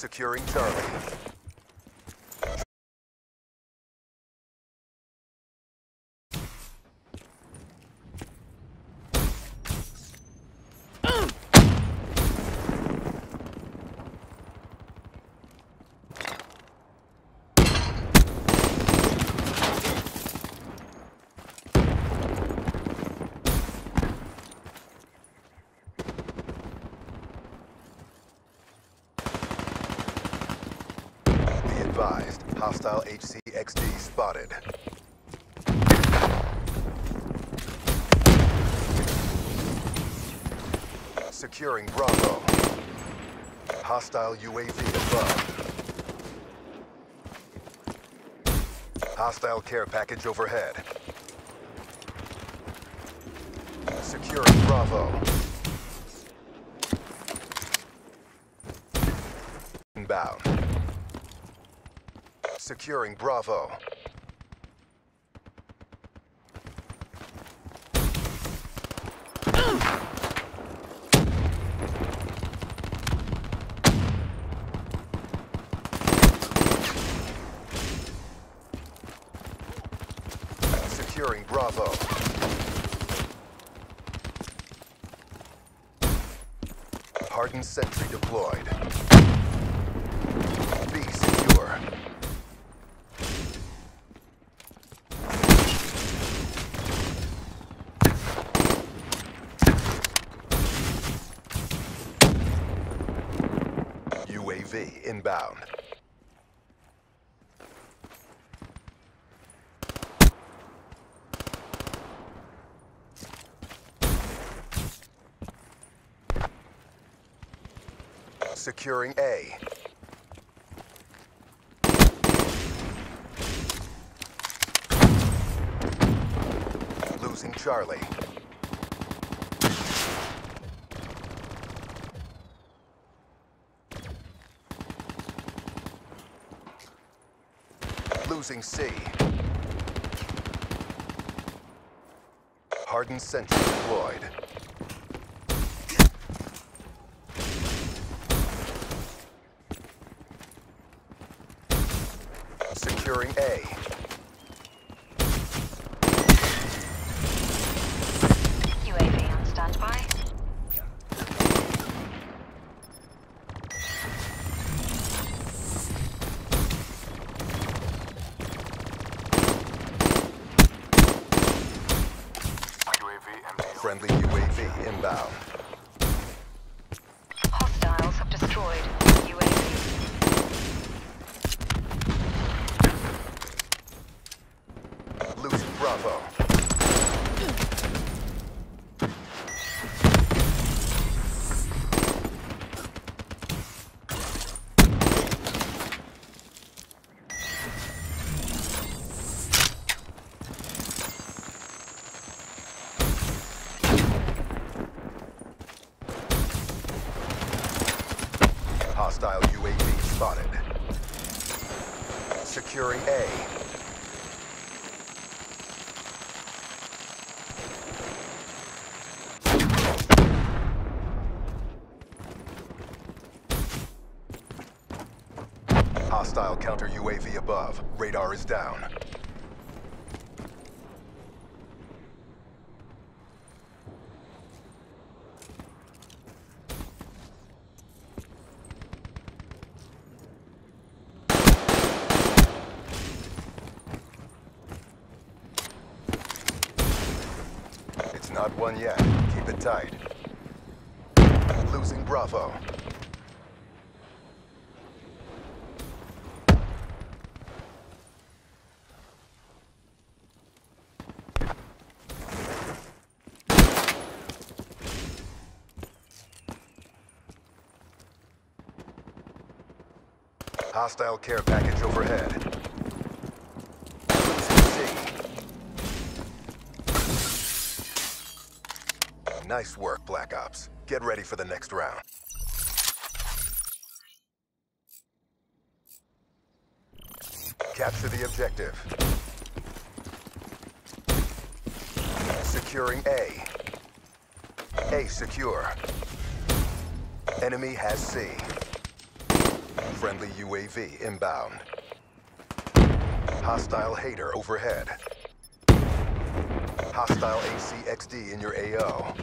Securing Charlie. Be advised, hostile HCXD spotted. Securing Bravo. Hostile UAV above. Hostile care package overhead. Securing Bravo. Inbound. Securing Bravo. Securing Bravo. Hardened sentry deployed. Be secure. UAV inbound. Securing A. Losing Charlie. Losing C. Hardened sentry deployed. Securing A. UAV on standby. Friendly UAV. Hostiles have destroyed UAV. Losing Bravo. Hostile UAV spotted. Securing A. Hostile counter UAV above. Radar is down. Not one yet. Keep it tight. Losing Bravo. Hostile care package overhead. Losing C. Nice work, Black Ops. Get ready for the next round. Capture the objective. Securing A. A secure. Enemy has C. Friendly UAV inbound. Hostile HATR overhead. Hostile HCXD in your AO.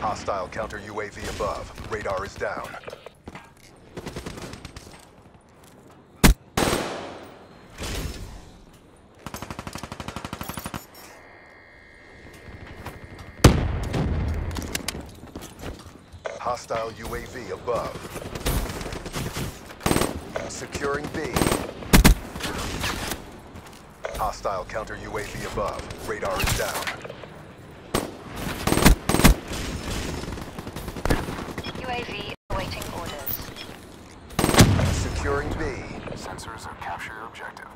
Hostile counter UAV above. Radar is down. Hostile UAV above. Securing B. Hostile counter UAV above. Radar is down. UAV awaiting orders. Securing B. Sensors have captured objective.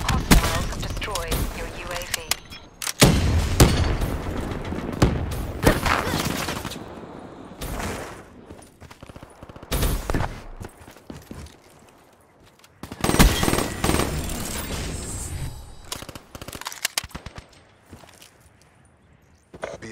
Hostiles destroyed your UAV. Be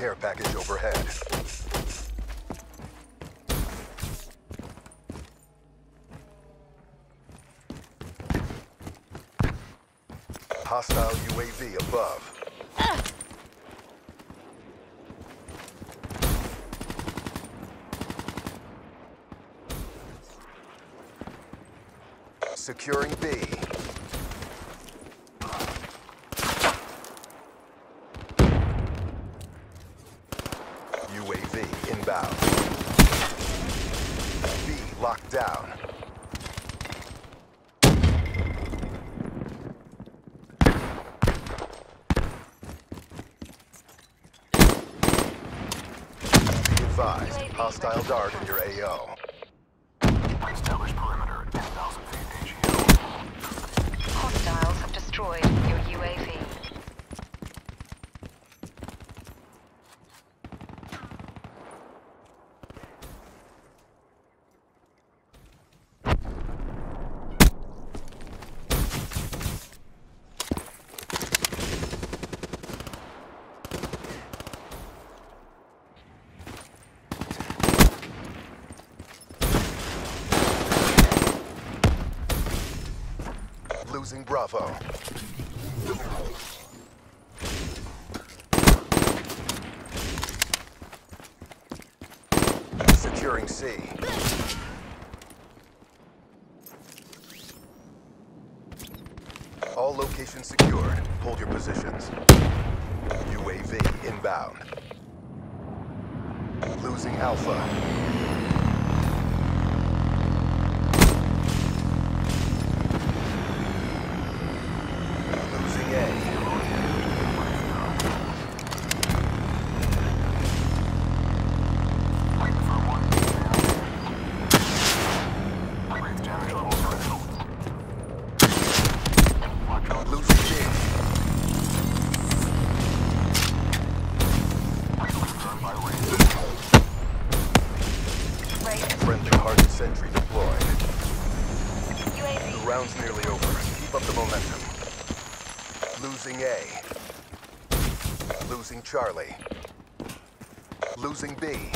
care package overhead. Hostile UAV above. Securing B. UAV inbound. B locked down. Be advised, hostile dart in your AO. Establish perimeter at 10,000 feet AGL. Hostiles have destroyed your UAV. Losing Bravo. Securing C. All locations secured. Hold your positions. UAV inbound. Losing Alpha. Losing A. Wait for one. Wraith damage level critical. Watch out. Losing B. Confirmed by Wraith. Raid. Friendly hardened sentry deployed. UAV. Round's nearly over. Keep up the momentum. Losing A. Losing Charlie. Losing B.